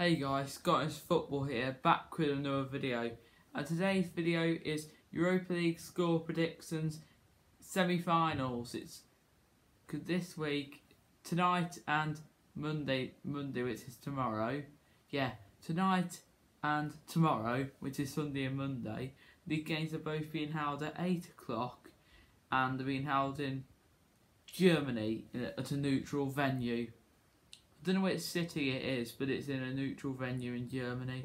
Hey guys, Scott Holmes Football here, back with another video. And today's video is Europa League score predictions semi-finals. It's this week, tonight and Monday, Monday which is tomorrow. Yeah, tonight and tomorrow, which is Sunday and Monday. These games are both being held at 8 o'clock and they're being held in Germany at a neutral venue. I don't know which city it is, but it's in a neutral venue in Germany.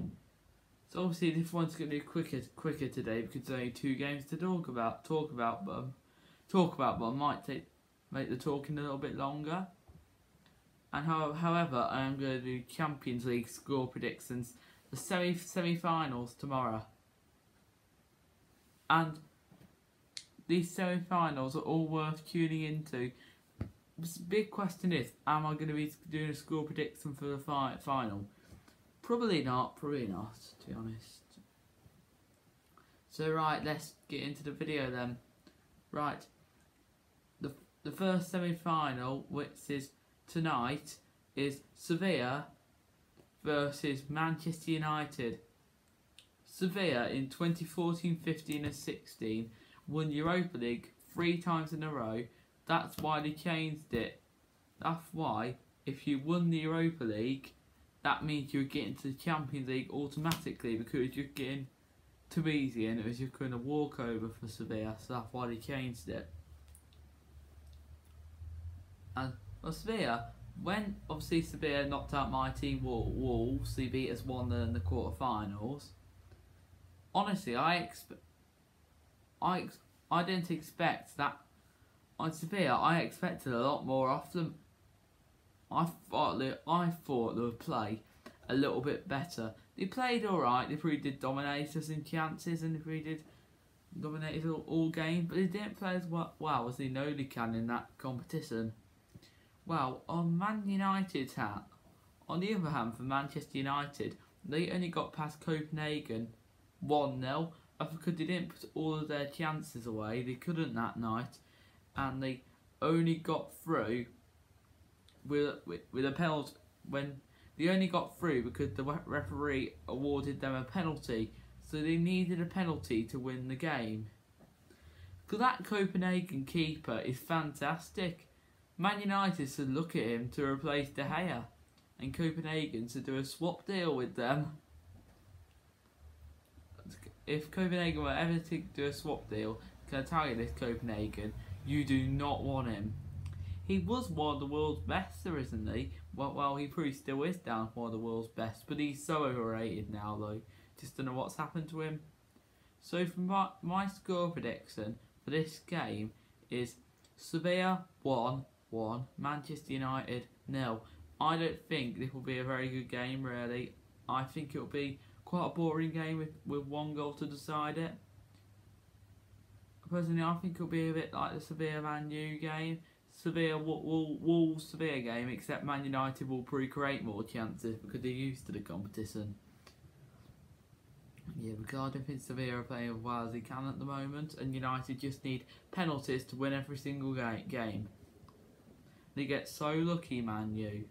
So obviously this one's going to be quicker quicker today because there's only two games to talk about. Talk about, but um, talk about, but I might take make the talking a little bit longer. And how, however, I am going to do Champions League score predictions, the semi semi-finals tomorrow. And these semi-finals are all worth tuning into big question is, am I going to be doing a score prediction for the fi final? Probably not, probably not, to be honest. So right, let's get into the video then. Right, the, the first semi-final, which is tonight, is Sevilla versus Manchester United. Sevilla in 2014, 15 and 16 won Europa League three times in a row that's why they changed it. That's why if you won the Europa League, that means you're getting to the Champions League automatically because you're getting too easy and it was just going to walk over for Sevilla. So that's why they changed it. And well, Sevilla, when obviously Sevilla knocked out my team Wolves, they beat us one in the quarterfinals. Honestly, I expect I ex I didn't expect that on Sevilla, I expected a lot more off them. I thought that I thought they would play a little bit better. They played alright, they probably did dominate us in chances and they probably did dominate all, all game, but they didn't play as well, well as they know they can in that competition. Well, on Man United's hat, on the other hand, for Manchester United, they only got past Copenhagen 1 0 because they didn't put all of their chances away. They couldn't that night and they only got through with with, with a penalty when they only got through because the referee awarded them a penalty, so they needed a penalty to win the game. Because that Copenhagen keeper is fantastic. Man United should look at him to replace De Gea, and Copenhagen to do a swap deal with them. If Copenhagen were ever to do a swap deal, can I tell you this Copenhagen, you do not want him. He was one of the world's best, there isn't he? Well, well, he probably still is down one of the world's best, but he's so overrated now, though. Just don't know what's happened to him. So, for my, my score prediction for this game is Sevilla 1 1, Manchester United nil. I don't think this will be a very good game, really. I think it'll be quite a boring game with, with one goal to decide it personally, I think it'll be a bit like the Sevilla Man U game. Sevilla Wolves Sevilla game, except Man United will probably create more chances because they're used to the competition. Yeah, because I don't think Sevilla are playing as well as they can at the moment, and United just need penalties to win every single game. They get so lucky, Man U.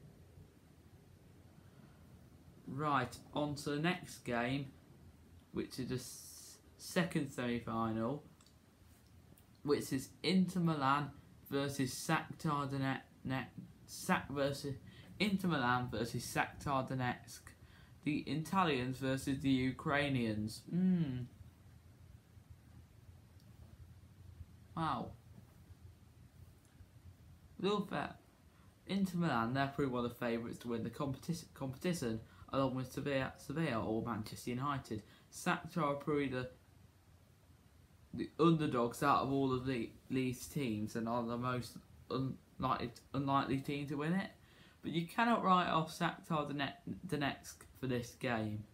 Right, on to the next game, which is the second semi-final which is Inter Milan versus Shakhtar Donetsk. versus Inter Milan versus Shakhtar Donetsk. The Italians versus the Ukrainians. Hmm. Wow. Little bit. Inter Milan, they're probably one of the favourites to win the competition, competition along with Sevilla, Sevilla or Manchester United. Shakhtar are probably the the underdogs out of all of the, these teams and are the most unlikely, unlikely team to win it. But you cannot write off Shakhtar Donetsk for this game.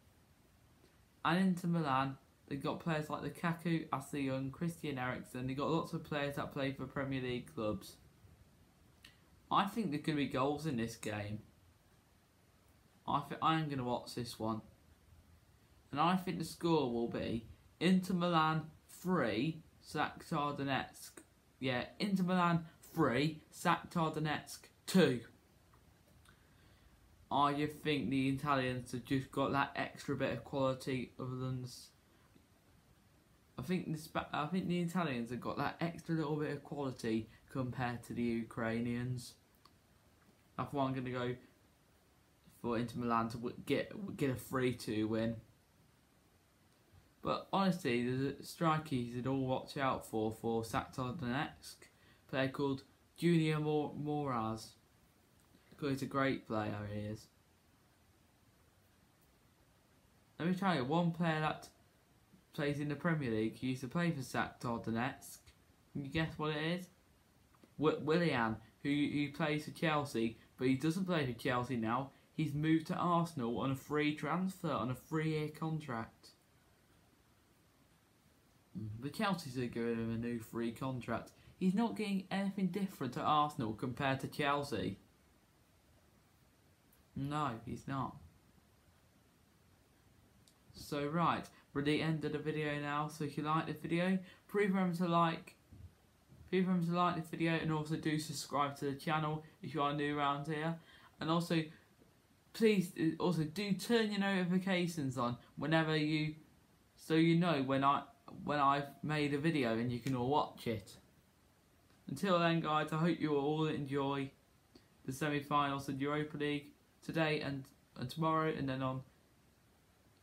And Inter Milan, they've got players like the Lukaku, Young, Christian Eriksen. They've got lots of players that play for Premier League clubs. I think there could be goals in this game. I think I am going to watch this one. And I think the score will be Inter Milan 3, Shakhtar Donetsk. Yeah, Inter Milan 3, Shakhtar Donetsk 2. I just think the Italians have just got that extra bit of quality other than. I think the I think the Italians have got that extra little bit of quality compared to the Ukrainians. That's why I'm going to go for Inter Milan to get get a three two win. But honestly, the strikers you'd all watch out for for Shakhtar Donetsk, player called Junior Mor- Moraes. He's a great player, he is. Let me tell you, one player that plays in the Premier League he used to play for Shakhtar Donetsk. Can you guess what it is? W- Willian, who, who plays for Chelsea, but he doesn't play for Chelsea now. He's moved to Arsenal on a free transfer, on a three-year contract. The Chelsea's are giving him a new free contract. He's not getting anything different at Arsenal compared to Chelsea. No, he's not. So right, we're at the end of the video now. So if you like the video, please remember to like, please remember to like the video and also do subscribe to the channel if you are new around here. And also, please uh, also do turn your notifications on whenever you, so you know when I when I've made a video and you can all watch it. Until then, guys, I hope you all enjoy the semi-finals of Europa League today and, and tomorrow, and then on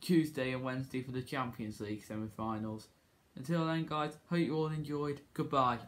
Tuesday and Wednesday for the Champions League semi-finals. Until then, guys, hope you all enjoyed. Goodbye.